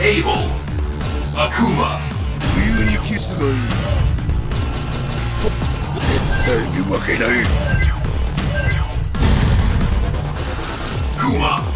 エイボーアクーマ冬にキスがいい絶対に負けないクーマ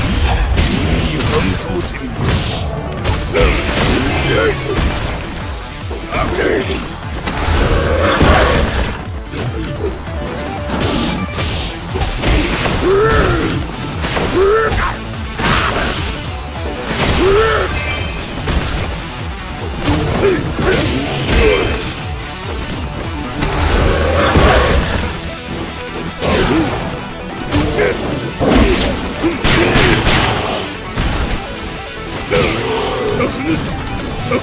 に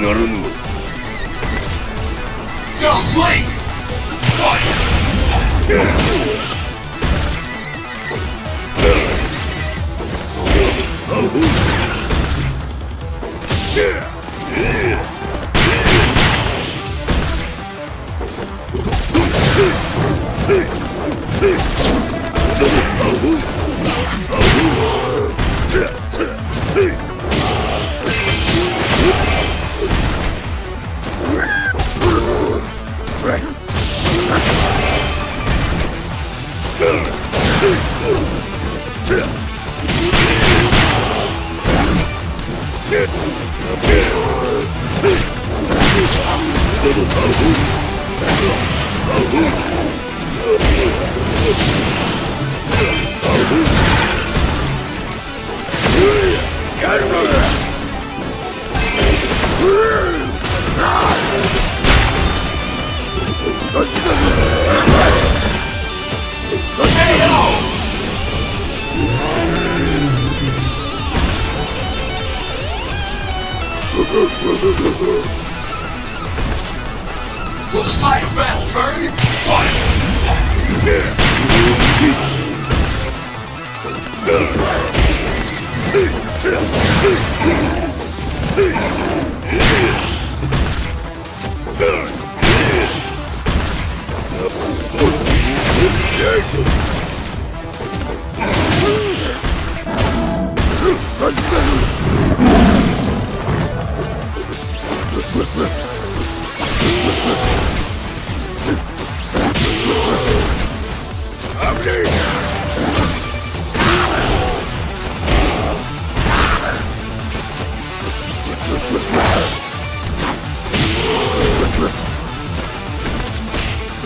ならぬ Go, Blake! Fight! Get! Get! Get ready! Will the fire battle turn? Fight!